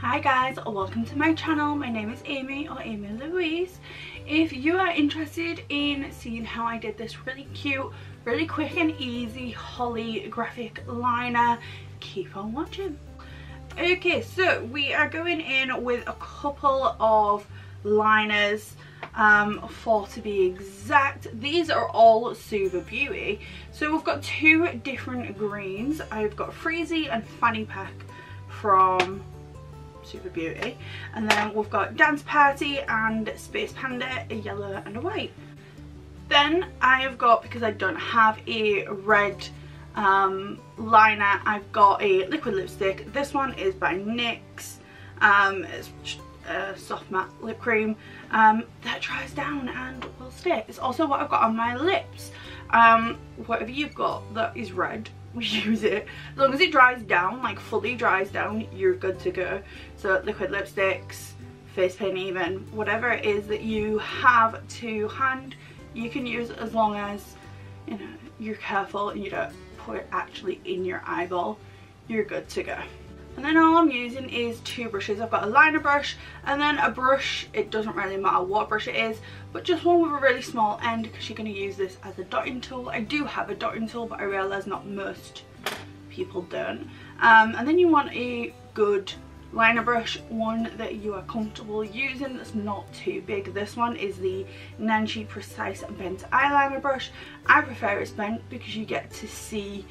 Hi guys, welcome to my channel. My name is Amy or Amy Louise. If you are interested in seeing how I did this really cute, really quick and easy holly graphic liner, keep on watching. Okay, so we are going in with a couple of liners um, for to be exact. These are all Suva Beauty. So we've got two different greens. I've got Freezy and Fanny Pack from Suva Beauty. And then we've got Dance Party and Space Panda, a yellow and a white. Then I have got, because I don't have a red um, liner, I've got a liquid lipstick. This one is by NYX. Um, it's a soft matte lip cream um, that dries down and will stay. It's also what I've got on my lips. Um, whatever you've got that is red, use it. As long as it dries down, like fully dries down, you're good to go. So liquid lipsticks, face paint even, whatever it is that you have to hand, you can use as long as, you know, you're careful and you don't put it actually in your eyeball. You're good to go. And then all I'm using is two brushes. I've got a liner brush and then a brush. It doesn't really matter what brush it is, but just one with a really small end because you're going to use this as a dotting tool. I do have a dotting tool, but I realise not most people don't. Um, and then you want a good liner brush, one that you are comfortable using that's not too big. This one is the Nanshy Precise Bent Eyeliner Brush. I prefer it's bent because you get to see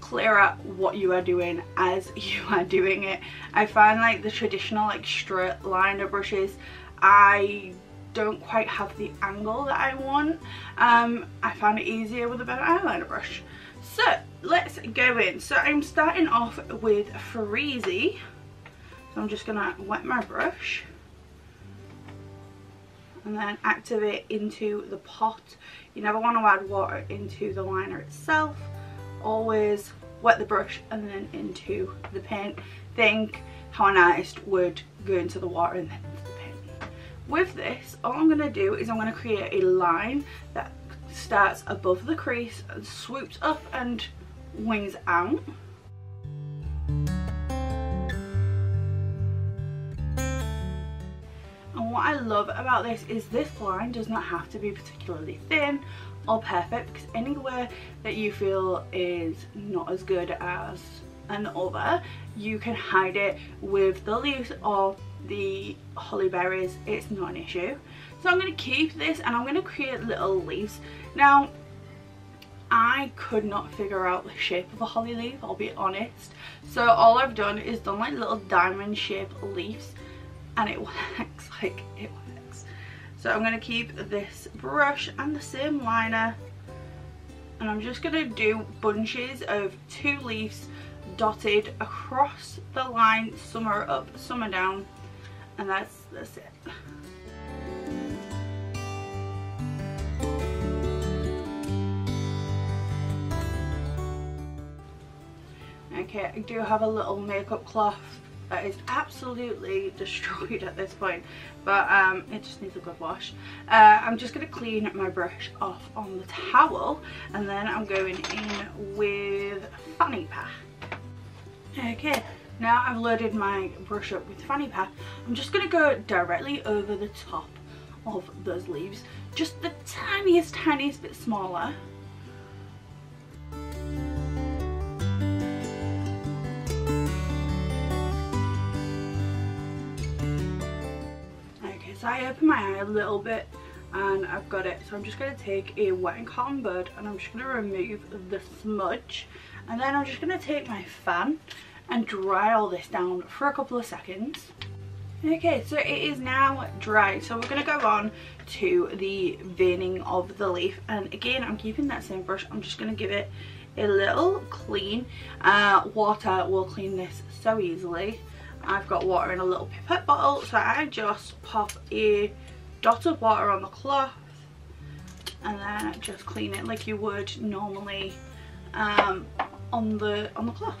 clearer what you are doing as you are doing it. I find like the traditional like straight liner brushes, I don't quite have the angle that I want. Um, I find it easier with a better eyeliner brush. So let's go in. So I'm starting off with Freezy. So I'm just gonna wet my brush and then activate into the pot. You never want to add water into the liner itself always wet the brush and then into the paint. Think how an artist would go into the water and then into the paint. With this, all I'm going to do is I'm going to create a line that starts above the crease and swoops up and wings out. What I love about this is this line does not have to be particularly thin or perfect because anywhere that you feel is not as good as another you can hide it with the leaves or the holly berries. It's not an issue. So I'm going to keep this and I'm going to create little leaves. Now I could not figure out the shape of a holly leaf I'll be honest. So all I've done is done like little diamond shaped leaves and it works like it works so I'm going to keep this brush and the same liner and I'm just going to do bunches of two leaves dotted across the line, are up, are down and that's, that's it. Okay, I do have a little makeup cloth that is absolutely destroyed at this point but um, it just needs a good wash. Uh, I'm just going to clean my brush off on the towel and then I'm going in with Fanny Pack. Okay, now I've loaded my brush up with Fanny Pack. I'm just going to go directly over the top of those leaves, just the tiniest, tiniest bit smaller so I open my eye a little bit and I've got it. So I'm just going to take a wet and cotton bud and I'm just going to remove the smudge. And then I'm just going to take my fan and dry all this down for a couple of seconds. Okay so it is now dry. So we're going to go on to the veining of the leaf. And again I'm keeping that same brush. I'm just going to give it a little clean. Uh, water will clean this so easily I've got water in a little pipette bottle so I just pop a dot of water on the cloth and then just clean it like you would normally um, on the on the cloth.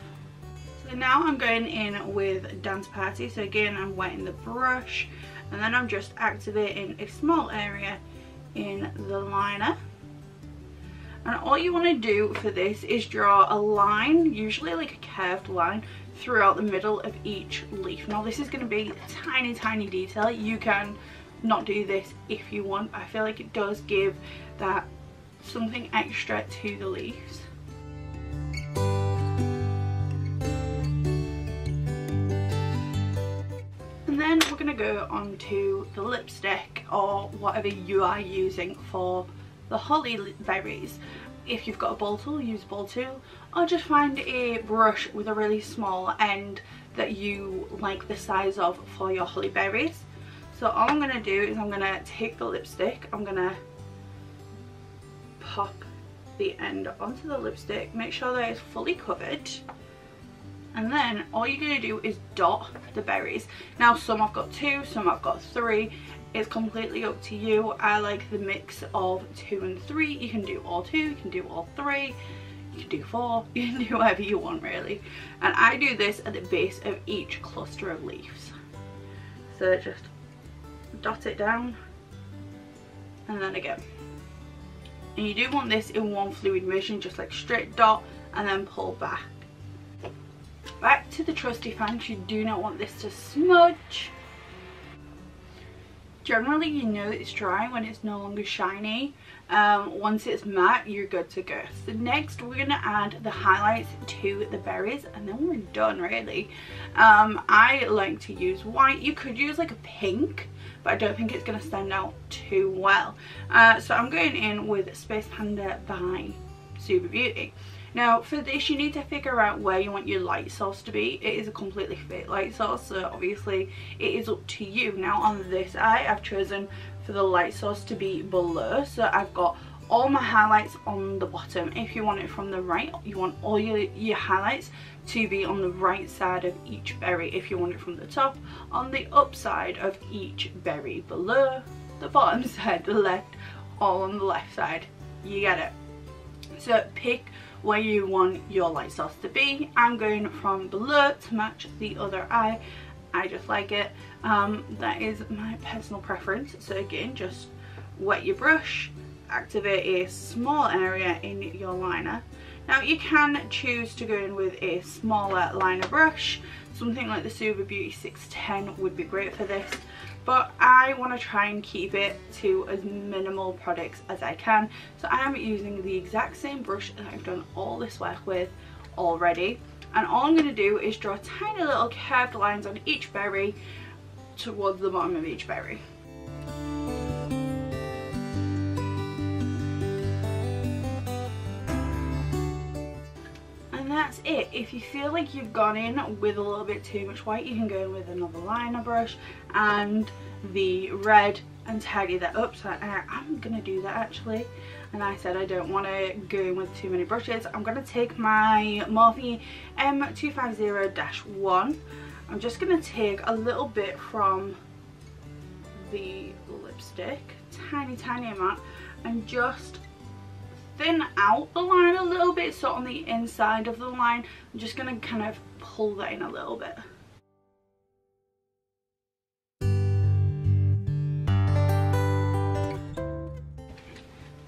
So now I'm going in with Dance Party so again I'm wetting the brush and then I'm just activating a small area in the liner and all you want to do for this is draw a line, usually like a curved line, throughout the middle of each leaf. Now this is going to be tiny tiny detail. You can not do this if you want. I feel like it does give that something extra to the leaves. And then we're going to go on to the lipstick or whatever you are using for the holly berries. If you've got a ball tool use a ball tool or just find a brush with a really small end that you like the size of for your holly berries. So all I'm going to do is I'm going to take the lipstick I'm going to pop the end onto the lipstick make sure that it's fully covered. And then all you're going to do is dot the berries. Now some I've got two some I've got three it's completely up to you. I like the mix of two and three. You can do all two you can do all three you can do four you can do whatever you want really. And I do this at the base of each cluster of leaves. So just dot it down and then again. And you do want this in one fluid motion just like straight dot and then pull back. Back to the trusty fans you do not want this to smudge generally you know it's dry when it's no longer shiny. Um, once it's matte you're good to go. So next we're gonna add the highlights to the berries and then we're done really. Um, I like to use white. You could use like a pink but I don't think it's gonna stand out too well. Uh, so I'm going in with Space Panda by Suva Beauty now for this you need to figure out where you want your light source to be. It is a completely fake light source so obviously it is up to you. Now on this eye I've chosen for the light source to be below so I've got all my highlights on the bottom. If you want it from the right you want all your, your highlights to be on the right side of each berry. If you want it from the top on the upside of each berry below the bottom side, the left, all on the left side. You get it. So pick where you want your light source to be. I'm going from below to match the other eye. I just like it. Um, that is my personal preference. So again, just wet your brush, activate a small area in your liner. Now you can choose to go in with a smaller liner brush. Something like the Super Beauty 610 would be great for this but I want to try and keep it to as minimal products as I can so I am using the exact same brush that I've done all this work with already and all I'm going to do is draw tiny little curved lines on each berry towards the bottom of each berry. That's it. If you feel like you've gone in with a little bit too much white you can go in with another liner brush and the red and tidy that up so I, I'm gonna do that actually. And I said I don't want to go in with too many brushes. I'm gonna take my Morphe M250-1 I'm just gonna take a little bit from the lipstick tiny tiny amount and just thin out the line a little bit so on the inside of the line I'm just going to kind of pull that in a little bit.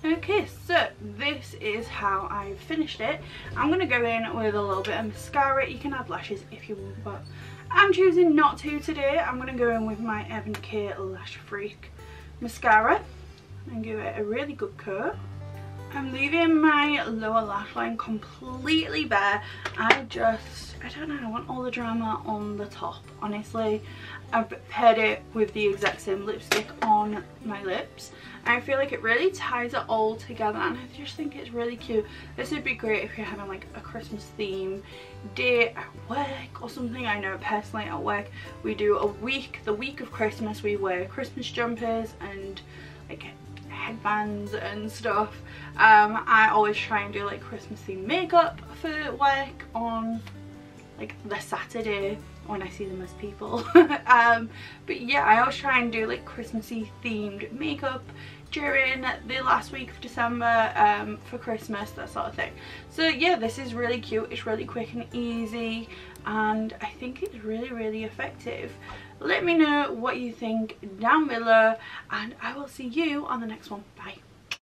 Okay, so this is how I've finished it. I'm going to go in with a little bit of mascara. You can add lashes if you want, but I'm choosing not to today. I'm going to go in with my Urban Decay Lash Freak mascara and give it a really good coat. I'm leaving my lower lash line completely bare. I just, I don't know, I want all the drama on the top, honestly. I've paired it with the exact same lipstick on my lips. I feel like it really ties it all together and I just think it's really cute. This would be great if you're having like a Christmas theme day at work or something. I know personally at work we do a week, the week of Christmas we wear Christmas jumpers and like headbands and stuff. Um, I always try and do like Christmassy makeup for work on like the Saturday when I see them as people. um, but yeah, I always try and do like Christmassy themed makeup during the last week of December um, for Christmas, that sort of thing. So yeah, this is really cute. It's really quick and easy and I think it's really, really effective let me know what you think down below and I will see you on the next one. Bye.